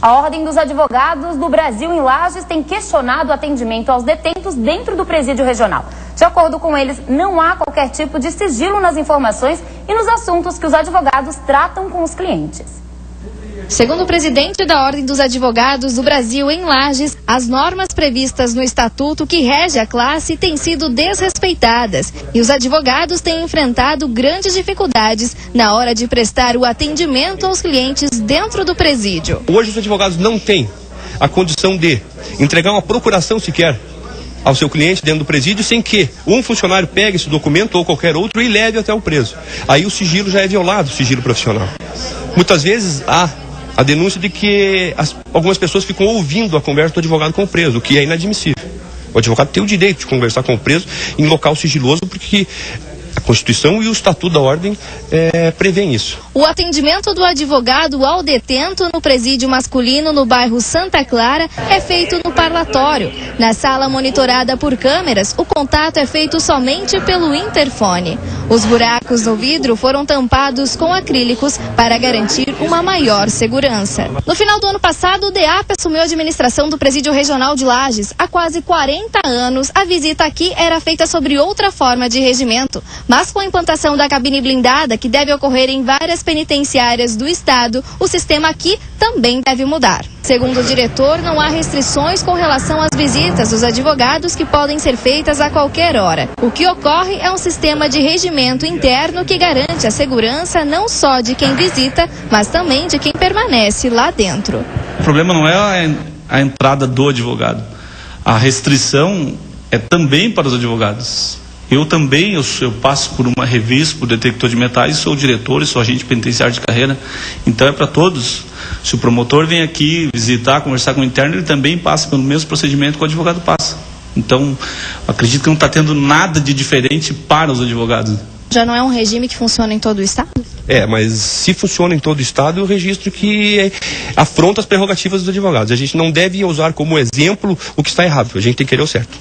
A Ordem dos Advogados do Brasil em Lages tem questionado o atendimento aos detentos dentro do presídio regional. De acordo com eles, não há qualquer tipo de sigilo nas informações e nos assuntos que os advogados tratam com os clientes. Segundo o presidente da Ordem dos Advogados do Brasil em Lages, as normas previstas no estatuto que rege a classe têm sido desrespeitadas e os advogados têm enfrentado grandes dificuldades na hora de prestar o atendimento aos clientes dentro do presídio. Hoje os advogados não têm a condição de entregar uma procuração sequer ao seu cliente dentro do presídio sem que um funcionário pegue esse documento ou qualquer outro e leve até o preso. Aí o sigilo já é violado, o sigilo profissional. Muitas vezes há a denúncia de que as, algumas pessoas ficam ouvindo a conversa do advogado com o preso, o que é inadmissível. O advogado tem o direito de conversar com o preso em local sigiloso, porque a Constituição e o Estatuto da Ordem é, prevêem isso. O atendimento do advogado ao detento no presídio masculino no bairro Santa Clara é feito no parlatório. Na sala monitorada por câmeras, o contato é feito somente pelo interfone. Os buracos no vidro foram tampados com acrílicos para garantir uma maior segurança. No final do ano passado, o DEAP assumiu a administração do presídio regional de Lages. Há quase 40 anos, a visita aqui era feita sobre outra forma de regimento. Mas com a implantação da cabine blindada, que deve ocorrer em várias penitenciárias do estado, o sistema aqui também deve mudar. Segundo o diretor, não há restrições com relação às visitas dos advogados que podem ser feitas a qualquer hora. O que ocorre é um sistema de regimento interno que garante a segurança não só de quem visita, mas também de quem permanece lá dentro. O problema não é a entrada do advogado. A restrição é também para os advogados. Eu também, eu, eu, passo por uma revista, por detector de metais, sou diretor e sou agente penitenciário de carreira. Então é para todos. Se o promotor vem aqui visitar, conversar com o interno, ele também passa pelo mesmo procedimento que o advogado passa. Então, acredito que não está tendo nada de diferente para os advogados. Já não é um regime que funciona em todo o Estado? É, mas se funciona em todo o Estado, eu registro que afronta as prerrogativas dos advogados. A gente não deve usar como exemplo o que está errado, a gente tem que querer o certo.